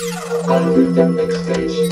Welcome the next stage.